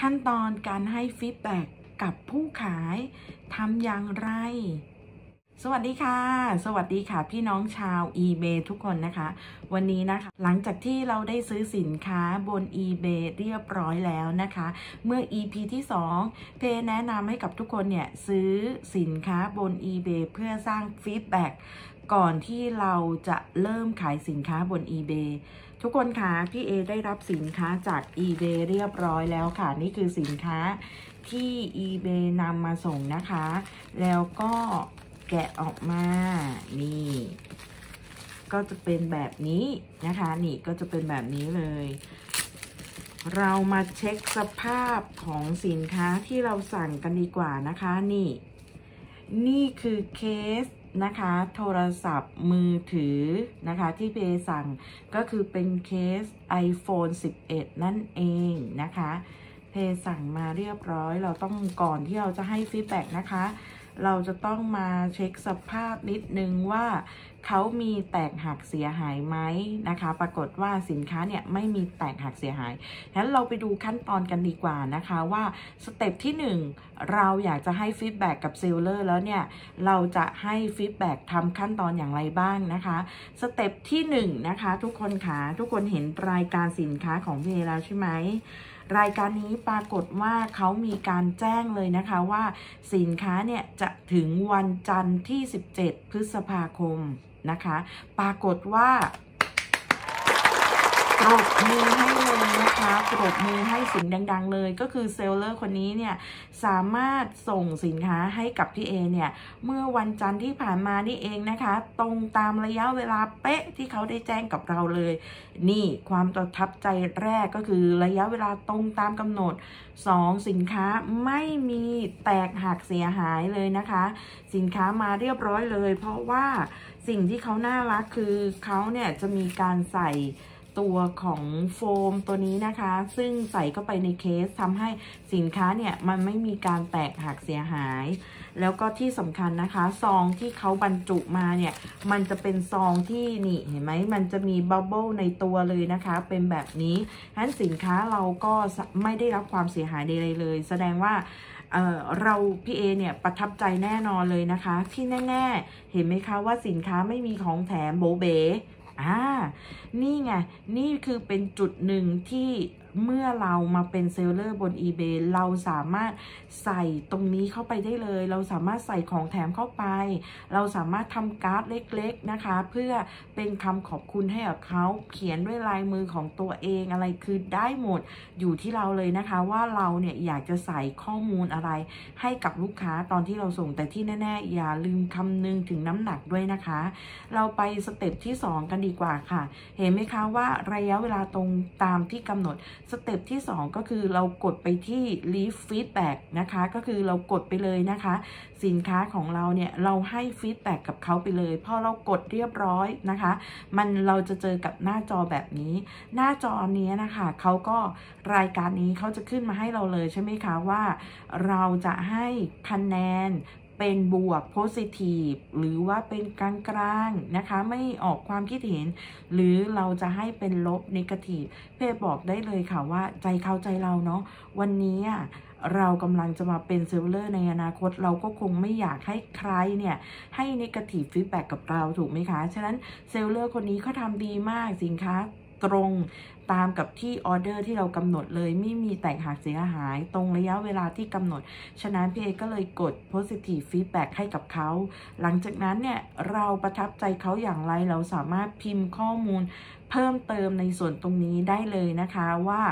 ขั้นตอนการให้ feedback กับผู้ขายทำอย่างไร สวัสดีค่ะ สวัสดีค่ะ พี่น้องชาว eBay ทุกคนนะคะ วันนี้นะคะ หลังจากที่เราได้ซื้อสินค้าบน eBay เรียบร้อยแล้วนะคะ เมื่อ EP ที่ 2 เพแนะนำให้กับทุกคนเนี่ย ซื้อสินค้าบน eBay เพื่อสร้าง feedback ก่อนที่เราจะเริ่มขายสินค้าบน eBay ทุกคนคะพี่เอได้รับสินค้าจาก eBay เรียบร้อยแล้วค่ะ นี่คือสินค้าที่ eBay นำมาส่งนะคะ แล้วก็แกะออกมา นี่ ก็จะเป็นแบบนี้นะคะ นี่ก็จะเป็นแบบนี้เลย เรามาเช็คสภาพของสินค้าที่เราสั่งกันดีกว่านะคะ นี่ นี่คือเคส นะคะ โทรศัพท์มือถือนะคะ ที่เพสั่งก็คือเป็นเคส iPhone 11 นั่นเองนะคะเพสั่งมาเรียบร้อย เราต้องก่อนที่เราจะให้ feedback นะคะ เราจะต้องมาเช็คสภาพนิดนึงว่าเขามีแตกหักเสียหายไหมนะคะ ปรากฏว่าสินค้าเนี่ยไม่มีแตกหักเสียหายฉะนั้นเราไปดูขั้นตอนกันดีกว่านะคะว่า step ที่ 1 เราอยากจะให้ feedback กับ seller แล้วเนี่ย เราจะให้ feedback ทำขั้นตอนอย่างไรบ้างนะคะ step ที่1นะคะทุกคนคะทุกคนเห็นรายการสินค้าของพี่แล้วใช่ไหม รายการนี้ปรากฏว่าเขามีการแจ้งเลยนะคะว่าสินค้าเนี่ยจะถึงวันจันทร์ที่ 17 พฤษภาคมนะคะ ปรากฏว่า ปรบมือให้เลยนะคะปรบมือให้สิงดัง ๆ เลยก็คือเซลเลอร์คนนี้เนี่ยสามารถส่งสินค้าให้กับพี่เอเนี่ยเมื่อวันจันทร์ที่ผ่านมานี่เองนะคะ ตรงตามระยะเวลาเป๊ะที่เขาได้แจ้งกับเราเลย นี่ความประทับใจแรกก็คือระยะเวลาตรงตามกำหนด 2 สินค้าไม่มีแตกหักเสียหายเลยนะคะ สินค้ามาเรียบร้อยเลย เพราะว่าสิ่งที่เขาน่ารักคือเขาเนี่ยจะมีการใส่ ตัวของโฟมตัวนี้นะคะ ซึ่งใส่เข้าไปในเคสทำให้สินค้าเนี่ยมันไม่มีการแตกหักเสียหาย แล้วก็ที่สำคัญนะคะ ซองที่เขาบรรจุมาเนี่ย มันจะเป็นซองที่นี่เห็นไหมมันจะมีบับเบิลในตัวเลยนะคะ เป็นแบบนี้ฉะนั้นสินค้าเราก็ไม่ได้รับความเสียหายใดๆเลย แสดงว่าเเราพี่เอเนี่ยประทับใจแน่นอนเลยนะคะ ที่แน่ ๆ เห็นไหมคะว่าสินค้าไม่มีของแถมโบเบ อ่า นี่ไง นี่คือเป็นจุดหนึ่งที่ เมื่อเรามาเป็นเซลเลอร์บน eBay เราสามารถใส่ตรงนี้เข้าไปได้เลย เราสามารถใส่ของแถมเข้าไป เราสามารถทำการ์ดเล็กๆนะคะ เพื่อเป็นคำขอบคุณให้กับเขาเขียนด้วยลายมือของตัวเองอะไรคือได้หมดอยู่ที่เราเลยนะคะ ว่าเราเนี่ยอยากจะใส่ข้อมูลอะไร ให้กับลูกค้าตอนที่เราส่งแต่ที่แน่ ๆ อย่าลืมคำนึงถึงน้ำหนักด้วยนะคะ เราไป step ที่ 2 กันดีกว่าค่ะ เห็นไหมคะว่าระยะเวลาตรงตามที่กำหนด step ที่ 2 ก็คือเรากดไปที่ leave feedback นะคะ ก็คือเรากดไปเลยนะคะ สินค้าของเราเนี่ย เราให้ feedback กับเขาไปเลย พอเรากดเรียบร้อยนะคะ มันเราจะเจอกับหน้าจอแบบนี้ หน้าจอนี้นะคะเขาก็รายการนี้เขาจะขึ้นมาให้เราเลยใช่ไหมคะว่า เราจะให้คะแนน เป็นบวก positive หรือว่าเป็นกลางๆนะคะ ไม่ออกความคิดเห็น หรือเราจะให้เป็นลบ negative เพจบอกได้เลยค่ะว่าใจเขาใจเราเนาะวันนี้เรากำลังจะมาเป็น seller ในอนาคต เราก็คงไม่อยากให้ใครเนี่ยให้ negative feedback กับเราถูกไหมคะ ฉะนั้น seller คนนี้เขาทำดีมากสินค้าตรง ตามกับที่ออเดอร์ที่เรากำหนดเลยไม่มีแตกหักเสียหายตรงระยะเวลาที่กำหนด ฉะนั้นพี่เอก็เลยกด positive feedback ให้กับเขา หลังจากนั้นเนี่ยเราประทับใจเขาอย่างไรเราสามารถพิมพ์ข้อมูลเพิ่มเติมในส่วนตรงนี้ได้เลยนะคะว่า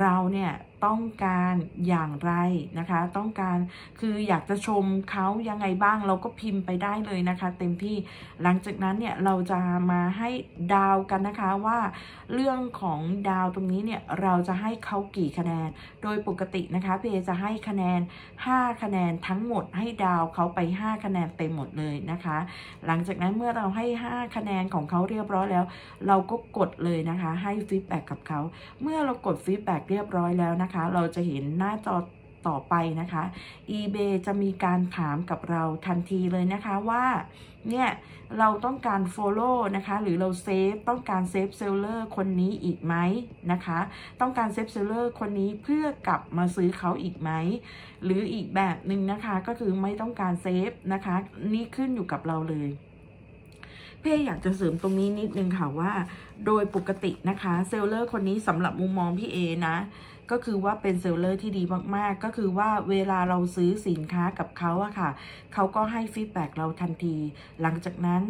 เราเนี่ยต้องการอย่างไรนะคะ ต้องการคืออยากจะชมเขายังไงบ้างเราก็พิมพ์ไปได้เลยนะคะ เต็มที่หลังจากนั้นเนี่ยเราจะมาให้ดาวกันนะคะว่าเรื่องของดาวตรงนี้เนี่ยเราจะให้เขากี่คะแนน โดยปกตินะคะเอจะให้คะแนน 5 คะแนนทั้งหมดให้ดาวเขาไป 5 คะแนนเต็มหมดเลยนะคะ หลังจากนั้นเมื่อเราให้ 5 คะแนนของเขาเรียบร้อยแล้ว เราก็กดเลยนะคะ ให้ feedback กับเขา เมื่อเรากด feedback เรียบร้อยแล้วนะคะ เราจะเห็นหน้าจอต่อไปนะคะ eBay จะมีการถามกับเราทันทีเลยนะคะว่าเนี่ยเราต้องการ follow นะคะหรือเรา save ต้องการ save seller คนนี้อีกไหมนะคะ ต้องการ save seller คนนี้เพื่อกลับมาซื้อเขาอีกไหม หรืออีกแบบหนึ่งนะคะก็คือไม่ต้องการ save นะคะ นี่ขึ้นอยู่กับเราเลย เพ่อยากจะเสริมตรงนี้นิดนึงค่ะว่า โดยปกตินะคะ seller คนนี้สำหรับมุมมองพี่เอนะ ก็คือว่าเป็น seller ที่ดีมากๆ ก็คือว่าเวลาเราซื้อสินค้ากับเขาอะค่ะ เขาก็ให้ feedback เราทันที หลังจากนั้น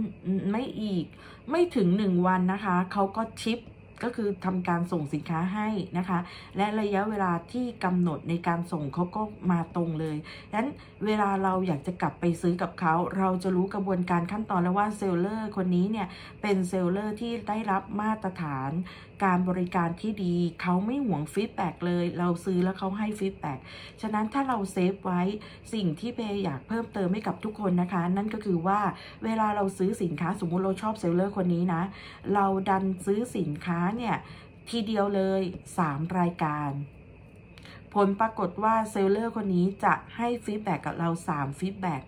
ไม่อีกไม่ถึงหนึ่งวันนะคะ เขาก็ ship ก็คือทำการส่งสินค้าให้นะคะ และระยะเวลาที่กำหนดในการส่งเขาก็มาตรงเลยดังนั้นเวลาเราอยากจะกลับไปซื้อกับเขา เราจะรู้กระบวนการขั้นตอนแล้วว่า seller คนนี้เนี่ยเป็น seller ที่ได้รับมาตรฐาน การบริการที่ดี เขาไม่หวง feedback เลย เราซื้อแล้วเขาให้ feedback ฉะนั้นถ้าเรา save ไว้สิ่งที่เบย์อยากเพิ่มเติมให้กับทุกคนนะคะ นั่นก็คือว่าเวลาเราซื้อสินค้าสมมุติเราชอบ seller คนนี้นะ เราดันซื้อสินค้าเนี่ยทีเดียวเลย 3 รายการผลปรากฏว่า seller คนนี้จะให้ feedback กับเรา 3 feedback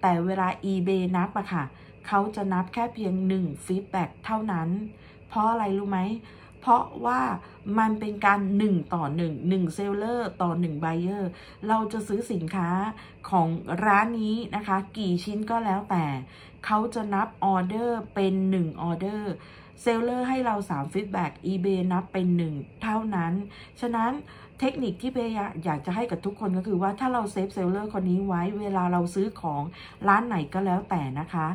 แต่เวลา eBay นับอะค่ะ เขาจะนับแค่เพียง1 feedback เท่านั้น เพราะอะไรรู้ไหม เพราะว่ามันเป็นการ 1 ต่อ 1 1 seller ต่อ1 buyer เราจะซื้อสินค้าของร้านนี้นะคะ กี่ชิ้นก็แล้วแต่ เขาจะนับออเดอร์เป็น 1 ออเดอร์ seller ให้เรา3 feedback eBay นับเป็น 1 เท่านั้น ฉะนั้นเทคนิคที่เบย์อยากจะให้กับทุกคนก็คือว่าถ้าเรา save seller คนนี้ไว้เวลาเราซื้อของร้านไหนก็แล้วแต่นะคะ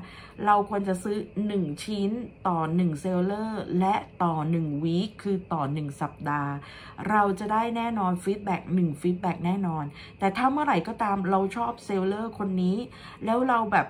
เราควรจะซื้อ 1 ชิ้นต่อ 1 seller และต่อ 1 week คือต่อ 1 สัปดาห์ เราจะได้แน่นอน feedback 1 feedback แน่นอน แต่ถ้าเมื่อไหร่ก็ตามเราชอบ seller คนนี้ แล้วเราแบบ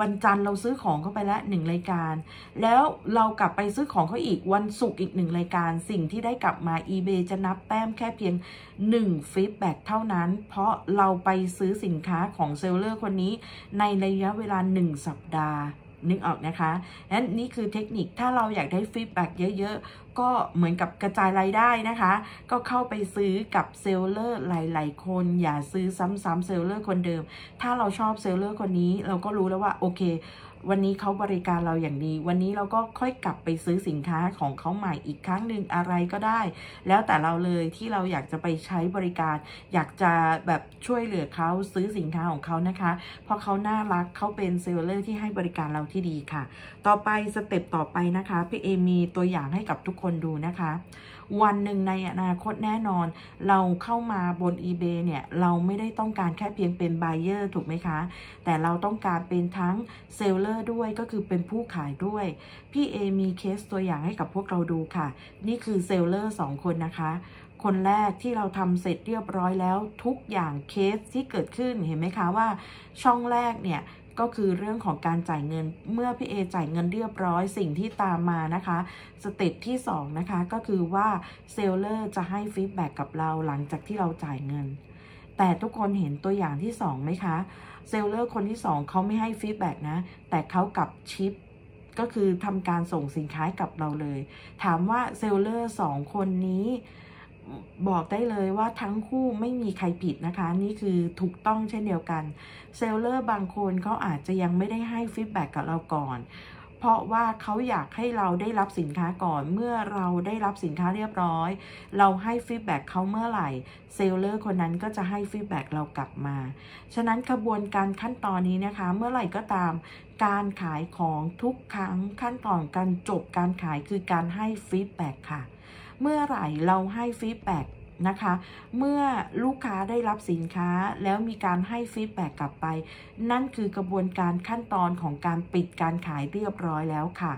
วันจันทร์เราซื้อของเข้าไปแล้วหนึ่งรายการ แล้วเรากลับไปซื้อของเขาอีกวันศุกร์อีกหนึ่งรายการ สิ่งที่ได้กลับมา eBay จะนับแต้มแค่เพียง1 feedback เท่านั้น เพราะเราไปซื้อสินค้าของ seller คนนี้ ในระยะเวลา 1 สัปดาห์นึกออกนะคะนั้นนี่คือเทคนิคถ้าเราอยากได้ feedback เยอะๆ ก็เหมือนกับกระจายรายได้นะคะ ก็เข้าไปซื้อกับ seller หลาย ๆ คน อย่าซื้อซ้ำๆ seller คนเดิม ถ้าเราชอบ seller คนนี้ เราก็รู้แล้วว่าโอเควันนี้เขาบริการเราอย่างดี วันนี้เราก็ค่อยกลับไปซื้อสินค้าของเขาใหม่อีกครั้งหนึ่งอะไรก็ได้ แล้วแต่เราเลยที่เราอยากจะไปใช้บริการ อยากจะแบบช่วยเหลือเขาซื้อสินค้าของเขานะคะ เพราะเขาน่ารักเขาเป็น seller ที่ให้บริการเราที่ดีค่ะ ต่อไป step ต่อไปนะคะพี่เอมีตัวอย่างให้กับทุกคนดูนะคะ วันหนึ่งในอนาคตแน่นอน เราเข้ามาบน eBay เนี่ย เราไม่ได้ต้องการแค่เพียงเป็น buyer ถูกไหมคะ แต่เราต้องการเป็นทั้ง seller ด้วยก็คือเป็นผู้ขายด้วย พี่เอมีเคสตัวอย่างให้กับพวกเราดูค่ะ นี่คือ seller 2คนนะคะคนแรกที่เราทำเสร็จเรียบร้อยแล้วทุกอย่างเคสที่เกิดขึ้นเห็นไหมคะว่า ช่องแรกเนี่ย ก็คือเรื่องของการจ่ายเงินเมื่อพี่เอจ่ายเงินเรียบร้อยสิ่งที่ตามมานะคะ step ที่2นะคะก็คือว่า seller จะให้ feedback กับเราหลังจากที่เราจ่ายเงิน แต่ทุกคนเห็นตัวอย่างที่2ไหมคะ seller คนที่ 2เขาไม่ให้ feedback นะ แต่เขากลับ shipก็คือทำการส่งสินค้ากับเราเลย ถามว่า seller สองคนนี้ บอกได้เลยว่าทั้งคู่ไม่มีใครผิดนะคะ นี่คือถูกต้องเช่นเดียวกัน seller บางคนเขาอาจจะยังไม่ได้ให้ feedback กับเราก่อนเพราะว่าเขาอยากให้เราได้รับสินค้าก่อน เมื่อเราได้รับสินค้าเรียบร้อย เราให้ feedback เขาเมื่อไหร่ seller คนนั้นก็จะให้ feedback เรากลับมา ฉะนั้นกระบวนการขั้นตอนนี้นะคะ เมื่อไหร่ก็ตาม การขายของทุกครั้งขั้นตอนการจบการขายคือการให้ feedback ค่ะ เมื่อไหร่เราให้ feedback นะคะ เมื่อลูกค้าได้รับสินค้าแล้วมีการให้ feedback กลับไป นั่นคือกระบวนการขั้นตอนของการปิดการขายเรียบร้อยแล้วค่ะ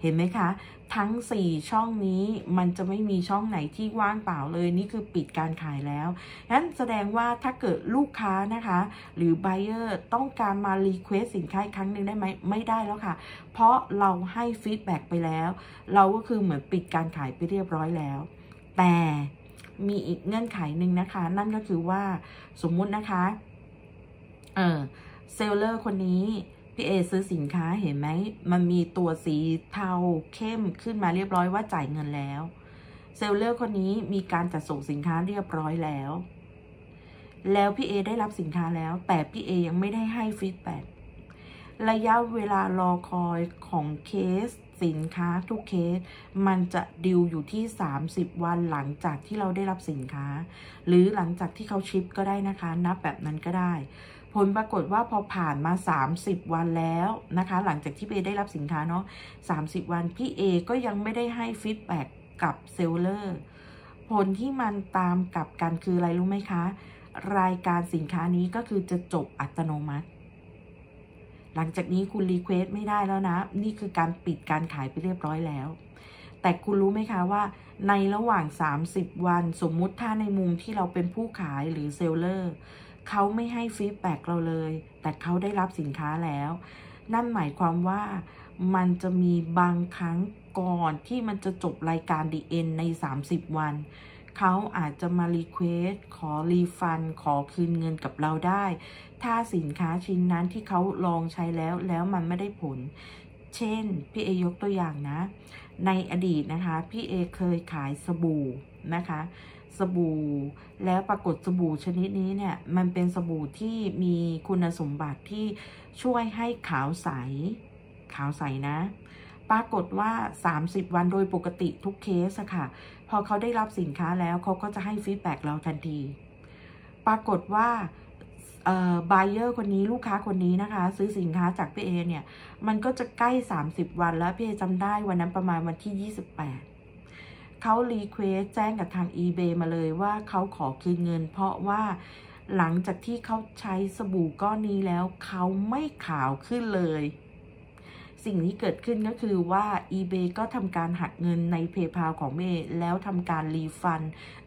เห็นไหมคะ ทั้ง 4 ช่องนี้มันจะไม่มีช่องไหนที่ว่างเปล่าเลย นี่คือปิดการขายแล้วนั้นแสดงว่าถ้าเกิดลูกค้านะคะ หรือ buyer ต้องการมา request สินค้าครั้งหนึ่งได้ไหมไม่ได้แล้วค่ะ เพราะเราให้ feedback ไปแล้ว เราก็คือเหมือนปิดการขายไปเรียบร้อยแล้ว แต่มีอีกเงื่อนไขหนึ่งนะคะ นั่นก็คือว่าสมมุตินะคะ เออ seller คนนี้ พี่เอซื้อสินค้าเห็นไหม มันมีตัวสีเทาเข้มขึ้นมาเรียบร้อยว่าจ่ายเงินแล้ว seller คนนี้มีการจัดส่งสินค้าเรียบร้อยแล้ว แล้วพี่เอได้รับสินค้าแล้ว แต่พี่เอยังไม่ได้ให้ feedback ระยะเวลารอคอยของเคส สินค้าทุกเคส มันจะ due อยู่ที่ 30 วันหลังจากที่เราได้รับสินค้า หรือหลังจากที่เขา ship ก็ได้นะคะ นับแบบนั้นก็ได้ ผลปรากฏว่าพอผ่านมา 30 วันแล้วนะคะ หลังจากที่เอได้รับสินค้าเนาะ30 วันพี่เอก็ยังไม่ได้ให้ feedback กับ sellerผลที่มันตามกลับกันคืออะไรรู้ไหมคะ รายการสินค้านี้ก็คือจะจบอัตโนมัติ หลังจากนี้คุณ request ไม่ได้แล้วนะ นี่คือการปิดการขายไปเรียบร้อยแล้ว แต่คุณรู้ไหมคะว่า ในระหว่าง 30 วัน สมมุติถ้าในมุมที่เราเป็นผู้ขายหรือ seller เขาไม่ให้ feedback เราเลย แต่เขาได้รับสินค้าแล้ว นั่นหมายความว่ามันจะมีบางครั้งก่อนที่มันจะจบรายการ DN ใน 30 วันเขาอาจจะมา request ขอ refund ขอคืนเงินกับเราได้ ถ้าสินค้าชิ้นนั้นที่เขาลองใช้แล้วแล้วมันไม่ได้ผล เช่น พี่เอยกตัวอย่างนะ ในอดีตนะคะ พี่เอเคยขายสบู่นะคะ สบู่แล้วปรากฏสบู่ชนิดนี้เนี่ย มันเป็นสบู่ที่มีคุณสมบัติที่ช่วยให้ขาวใส ขาวใสนะ ปรากฏว่า 30 วันโดยปกติทุกเคสค่ะ พอเขาได้รับสินค้าแล้วเขาก็จะให้ feedback เราทันที ปรากฏว่า buyer คนนี้ลูกค้าคนนี้นะคะ ซื้อสินค้าจากพี่เอเนี่ย มันก็จะใกล้ 30 วันแล้วพี่เอจำได้วันนั้นประมาณวันที่ 28 เขา request แจ้งกับทาง eBay มาเลยว่าเขาขอคืนเงิน เพราะว่าหลังจากที่เขาใช้สบู่ก้อนนี้แล้วเขาไม่ขาวขึ้นเลย สิ่งที่เกิดขึ้นก็คือว่า eBay ก็ทำการหักเงินใน PayPal ของเมย์แล้วทำการรีฟัน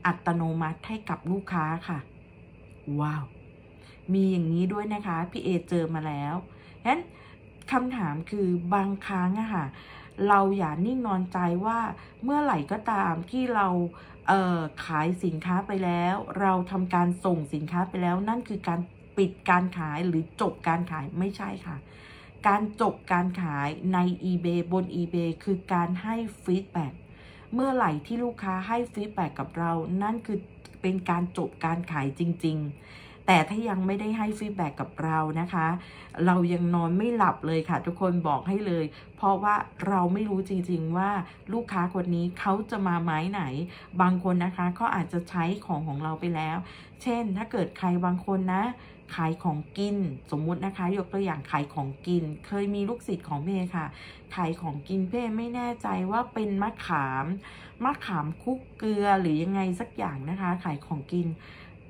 อัตโนมัติให้กับลูกค้าค่ะ ว้าว มีอย่างนี้ด้วยนะคะพี่เอเจอมาแล้วฉะนั้นคำถามคือบางครั้งอะค่ะเราอย่านิ่งนอนใจว่าเมื่อไหร่ก็ตามที่เราเราขายสินค้าไปแล้ว เราทำการส่งสินค้าไปแล้ว นั่นคือการปิดการขายหรือจบการขายไม่ใช่ค่ะ การจบการขายใน eBay บน eBay คือการให้ feedback เมื่อไหร่ที่ลูกค้าให้ feedback กับเรา นั่นคือเป็นการจบการขายจริง ๆ แต่ถ้ายังไม่ได้ให้ feedback กับเรานะคะ เรายังนอนไม่หลับเลยค่ะ ทุกคนบอกให้เลย เพราะว่าเราไม่รู้จริงๆว่าลูกค้าคนนี้เขาจะมาไม้ไหน บางคนนะคะก็อาจจะใช้ของของเราไปแล้ว เช่น ถ้าเกิดใครบางคนนะขายของกินสมมุตินะคะยกตัวอย่างขายของกิน เคยมีลูกศิษย์ของเพ่ค่ะ ขายของกินเพ่ไม่แน่ใจว่าเป็นมะขามมะขามคุกเกลือหรือยังไงสักอย่างนะคะ ขายของกิน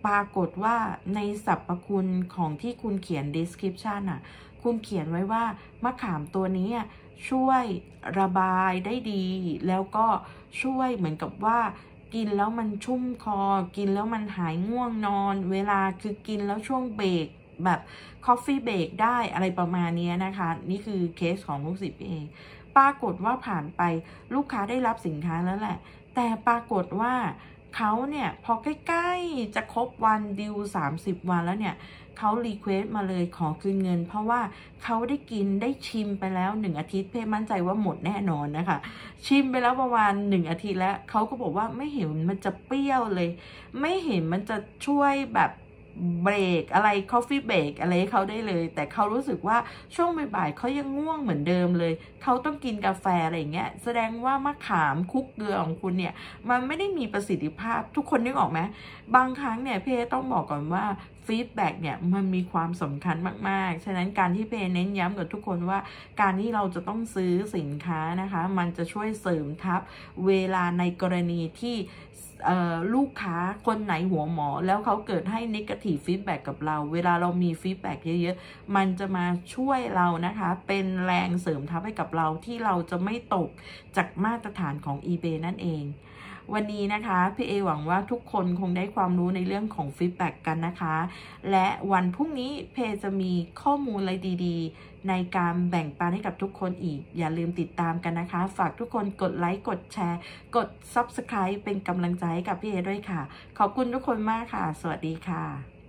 ปรากฏว่าในสรรพคุณของที่คุณเขียน description อะ คุณเขียนไว้ว่ามะขามตัวนี้ช่วยระบายได้ดี แล้วก็ช่วยเหมือนกับว่า กินแล้วมันชุ่มคอ กินแล้วมันหายง่วงนอน เวลาคือกินแล้วช่วงเบรกแบบคอฟฟี่เบรกได้อะไรประมาณนี้นะคะ นี่คือเคสของลูกศิษย์เอง ปรากฏว่าผ่านไปลูกค้าได้รับสินค้าแล้วแหละ แต่ปรากฏว่า เขาเนี่ยพอใกล้ๆจะครบวันดิว 30 วันแล้วเนี่ยเขา request มาเลยขอคืนเงิน เพราะว่าเขาได้กินได้ชิมไปแล้วหนึ่งอาทิตย์พี่เอมั่นใจว่าหมดแน่นอนนะคะ ชิมไปแล้วประมาณหนึ่งอาทิตย์แล้วเขาก็บอกว่าไม่เห็นมันจะเปรี้ยวเลย ไม่เห็นมันจะช่วยแบบ เบรกอะไร coffee break อะไรเขาได้เลย แต่เขารู้สึกว่าช่วงบ่ายๆเขายังง่วงเหมือนเดิมเลย เขาต้องกินกาแฟอะไรอย่างเงี้ยแสดงว่ามะขามคลุกเกลือของคุณเนี่ย มันไม่ได้มีประสิทธิภาพทุกคนนึกออกไหมบางครั้งเนี่ยเพต้องบอกก่อนว่าฟีดแบ็กเนี่ยมันมีความสำคัญมาก ๆ ฉะนั้นการที่เพเน้นย้ำกับทุกคนว่า การที่เราจะต้องซื้อสินค้านะคะ มันจะช่วยเสริมทับเวลาในกรณีที่ ลูกค้าคนไหนหัวหมอ แล้วเขาเกิดให้ negative feedback กับเรา เวลาเรามี feedback เยอะๆ มันจะมาช่วยเรานะคะ เป็นแรงเสริมทัพให้กับเราที่เราจะไม่ตกจากมาตรฐานของ eBay นั่นเอง วันนี้นะคะ พี่เอหวังว่าทุกคนคงได้ความรู้ในเรื่องของ feedback กันนะคะ และวันพรุ่งนี้พี่เอจะมีข้อมูลอะไรดี ๆ ในการแบ่งปันให้กับทุกคนอีก อย่าลืมติดตามกันนะคะ ฝากทุกคนกดไลค์กดแชร์ กด Subscribe เป็นกำลังใจให้กับพี่เอด้วยค่ะ ขอบคุณทุกคนมากค่ะ สวัสดีค่ะ